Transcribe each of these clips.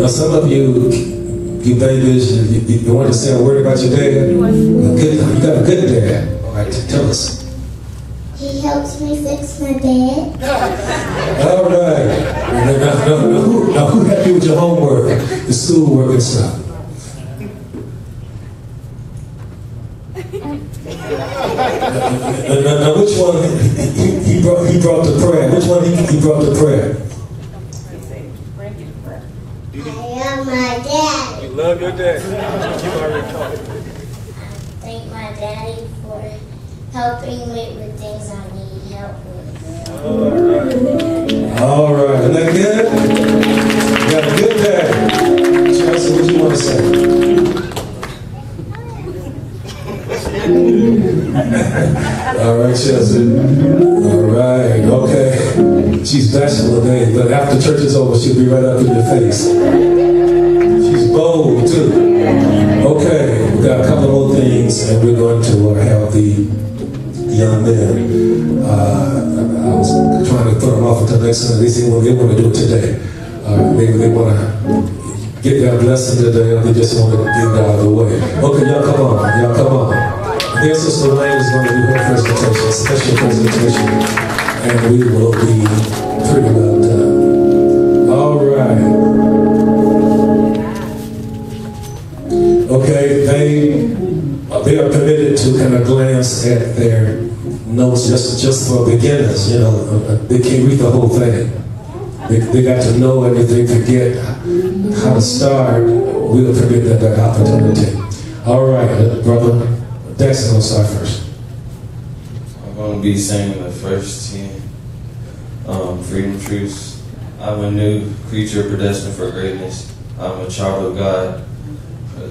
Now, some of you, you babies, you, you, you want to say a word about your dad? A good, you got a good dad. All right, tell us. He helps me fix my bed. All right. Now, now, now, now, who, now who helped you with your homework, the schoolwork and stuff? Now, now, now, which one he, he, brought, he brought the prayer? Which one he, he brought the prayer? I love my dad. You love your dad. You already taught Thank my daddy for helping me with things I need help with. All right. All right. Isn't that good? You got a good dad. Chelsea, what you want to say? All right, Chelsea. She's bashful today, but after church is over, she'll be right up in your face. She's bold too. Okay, we got a couple more things, and we're going to uh, have the young men. Uh, I was trying to put them off until next Sunday. They said, well, they want to do it today. Uh, maybe they want to get their blessing today, or they just want to get out of the way. Okay, y'all come on. Y'all come on. Then Sister Lane is going to do her presentation, special presentation, and we will be pretty well done. All right. Okay, they they are permitted to kind of glance at their notes just just for beginners. You know, they can't read the whole thing. They, they got to know everything to get how to start. We'll permit them that opportunity. All right, brother Dexter, will start first. To be singing the first 10 um, Freedom Truths. I'm a new creature predestined for greatness. I'm a child of God, uh,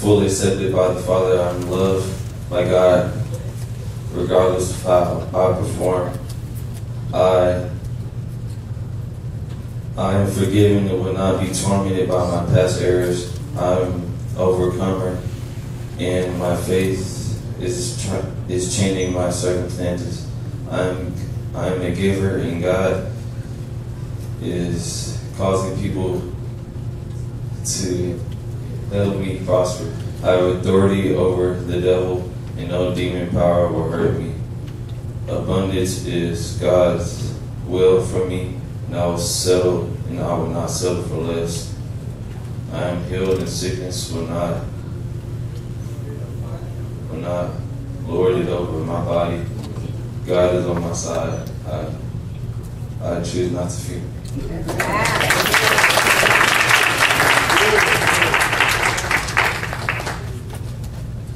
fully accepted by the Father. I'm loved by God, regardless of how I perform. I, I am forgiven and will not be tormented by my past errors. I'm overcomer, and my faith is is changing my circumstances. I'm I'm a giver, and God is causing people to help me prosper. I have authority over the devil, and no demon power will hurt me. Abundance is God's will for me, and I will settle, and I will not settle for less. I am healed, and sickness will not lord it over my body. God is on my side. I, I choose not to fear.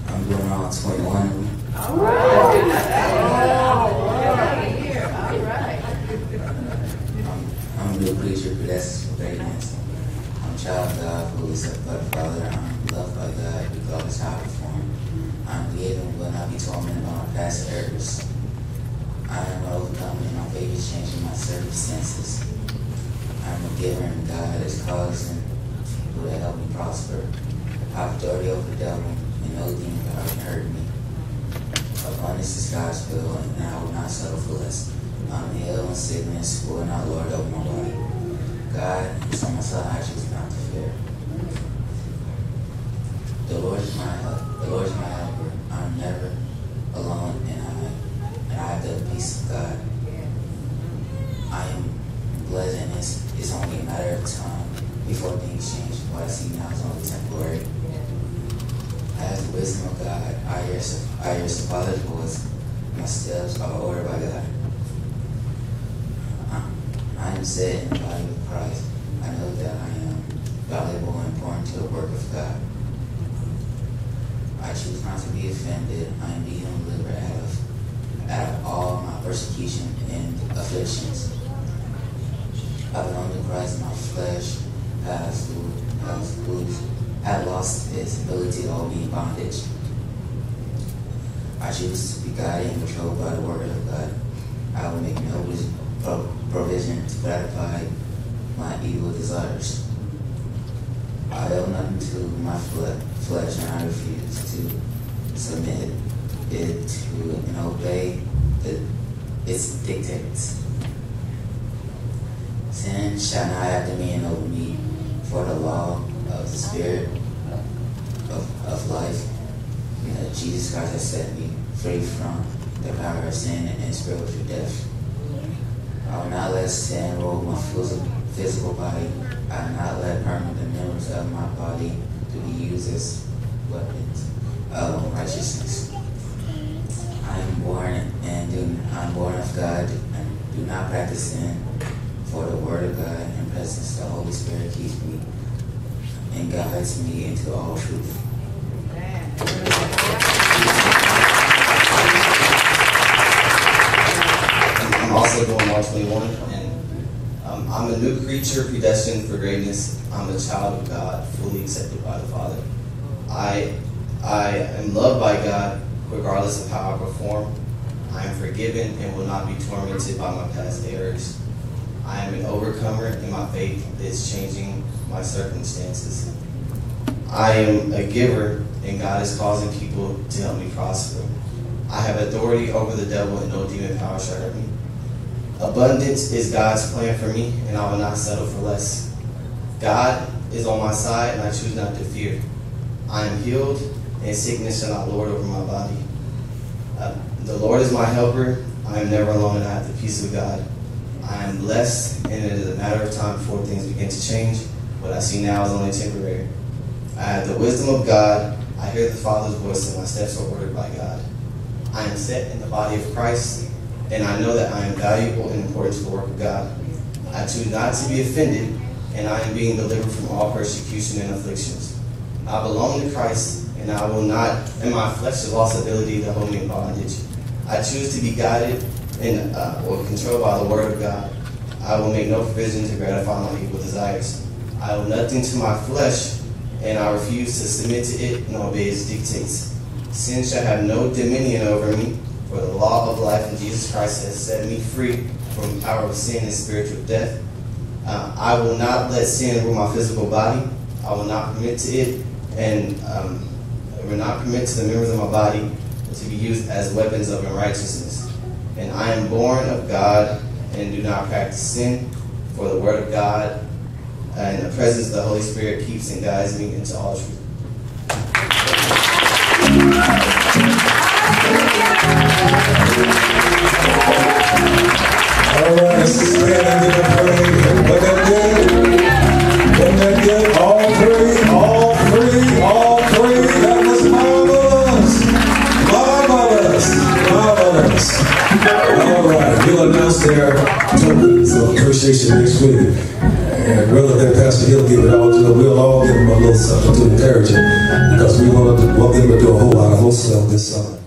I'm going on 21. I'm, I'm a new creature, predestined for greatness. I'm a child of God, fully accepted by the Father. I'm loved by God, regardless how I perform. I'm will not be my past errors. I am overcoming, and my faith is changing my circumstances. I'm a giver, and God is causing people to help me prosper. I have authority over the devil, and no demon power can hurt me. Abundance is God's will, and I will not settle for less. I'm ill and sickness will not lord over my body. God is on my side, I choose not to fear. The Lord is my help. The Lord is my helper. I'm never alone, and I and God. I am blessed, and it's, it's only a matter of time before things change. What I see now is only temporary. I have the wisdom of God. I hear, I hear the Father's voice. My steps are ordered by God. I- am set in the body of Christ. I know that I am valuable and important to the work of God. I choose not to be offended. I am being delivered out of, out of persecution and afflictions. I belong to Christ. My flesh has, has loosed had lost its ability to hold me in bondage. I choose to be guided and controlled by the word of God. I will make no provision to gratify my evil desires. I owe nothing to my fle- flesh, and I refuse to submit it to and obey the, its dictates. Sin shall not have dominion over me, for for the law of the Spirit of, of life. that Jesus Christ has set me free from the power of sin and spiritual death. I will not let sin rule my physical body. I will not let permanent members of my body to be used as weapons of righteousness. God do not practice sin. For the Word of God and presence, the Holy Spirit keeps me and guides me into all truth. I'm also going March 21, and um, I'm a new creature predestined for greatness. I'm a child of God, fully accepted by the Father. I, I am loved by God, regardless of how I perform. I am forgiven and will not be tormented by my past errors. I am an overcomer, and my faith is changing my circumstances. I am a giver, and God is causing people to help me prosper. I have authority over the devil, and no demon power shall hurt me. Abundance is God's plan for me, and I will not settle for less. God is on my side, and I choose not to fear. I am healed, and sickness shall not lord over my body. Uh, the Lord is my helper. I am never alone, and I have the peace of God. I am blessed, and it is a matter of time before things begin to change. What I see now is only temporary. I have the wisdom of God. I hear the Father's voice, and my steps are ordered by God. I am set in the body of Christ, and I know that I am valuable and important to the work of God. I choose not to be offended, and I am being delivered from all persecution and afflictions. I belong to Christ, and I will not, in my flesh has lost ability to hold me in bondage. I choose to be guided and uh, or controlled by the word of God. I will make no provision to gratify my evil desires. I owe nothing to my flesh, and I refuse to submit to it and obey its dictates. Sin shall have no dominion over me, for the law of life in Jesus Christ has set me free from the power of sin and spiritual death. Uh, I will not let sin rule my physical body. I will not permit to it, and um, I will not permit to the members of my body to be used as weapons of unrighteousness and I am born of God and do not practice sin, for the word of God and the presence of the Holy Spirit keeps and guides me into all truth. We'll announce their tokens of appreciation next week. And rather than Pastor Hill give it all to them, we'll all give them a little something to encourage them because we want, to, want them to do a whole lot of wholesale this summer.